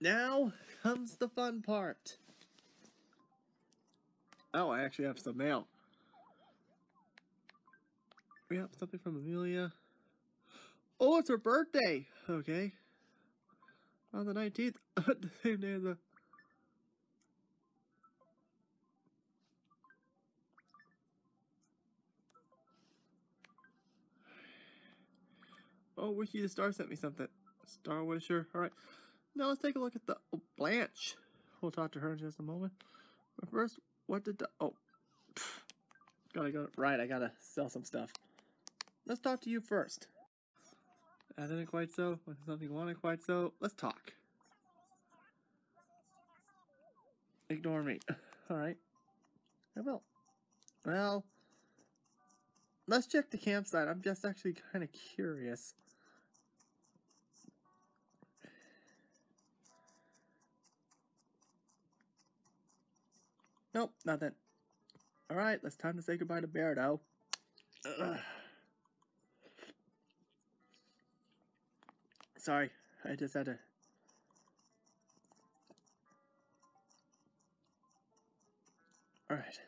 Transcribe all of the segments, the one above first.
Now comes the fun part. Oh, I actually have some mail. We have something from Amelia. Oh, it's her birthday! Okay. On the 19th, the same day as the Oh, Wiki the Star sent me something. Star Wisher. Alright. Now let's take a look at the oh, Blanche. We'll talk to her in just a moment. But first, what did the... Oh. Gotta go... Right, I gotta sell some stuff. Let's talk to you first. I didn't quite so. When something wanted quite so. Let's talk. Ignore me. Alright. I will. Well... Let's check the campsite. I'm just actually kind of curious. Nope, nothing. Alright, it's time to say goodbye to Beardo. Ugh. Sorry, I just had to... Alright.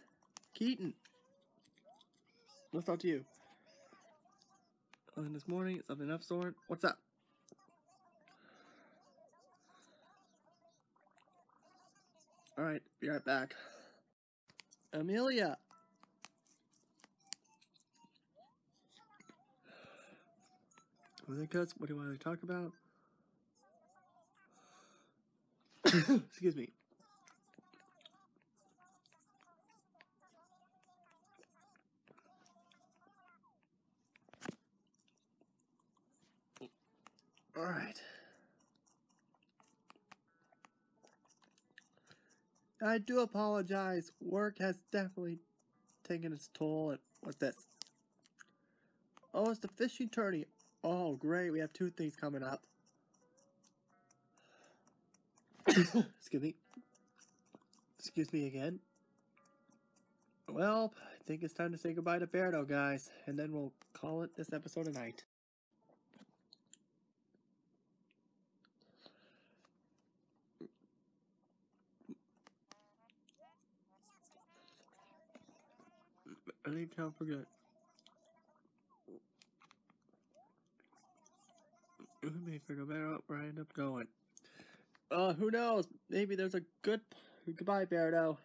Keaton! Let's talk to you. Oh, and this morning, it's something up, Soren. What's up? Alright, be right back. Amelia! What do you want to talk about? Excuse me. All right. I do apologize. Work has definitely taken its toll. And what's this? Oh, it's the fishing tourney. Oh, great. We have two things coming up. Excuse me. Excuse me again. Well, I think it's time to say goodbye to Beardo, guys. And then we'll call it this episode a night. I leave town for good. Maybe for no matter where I end up going. Uh, who knows? Maybe there's a good goodbye, Beardo.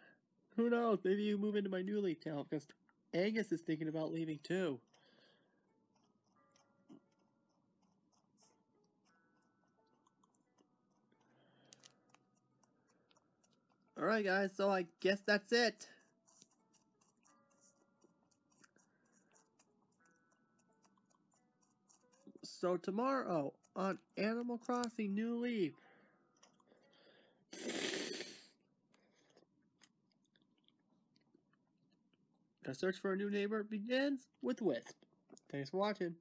Who knows? Maybe you move into my new leaf town because Angus is thinking about leaving too. Alright guys, so I guess that's it. So tomorrow on Animal Crossing New Leaf. The search for a new neighbor begins with Wisp. Thanks for watching.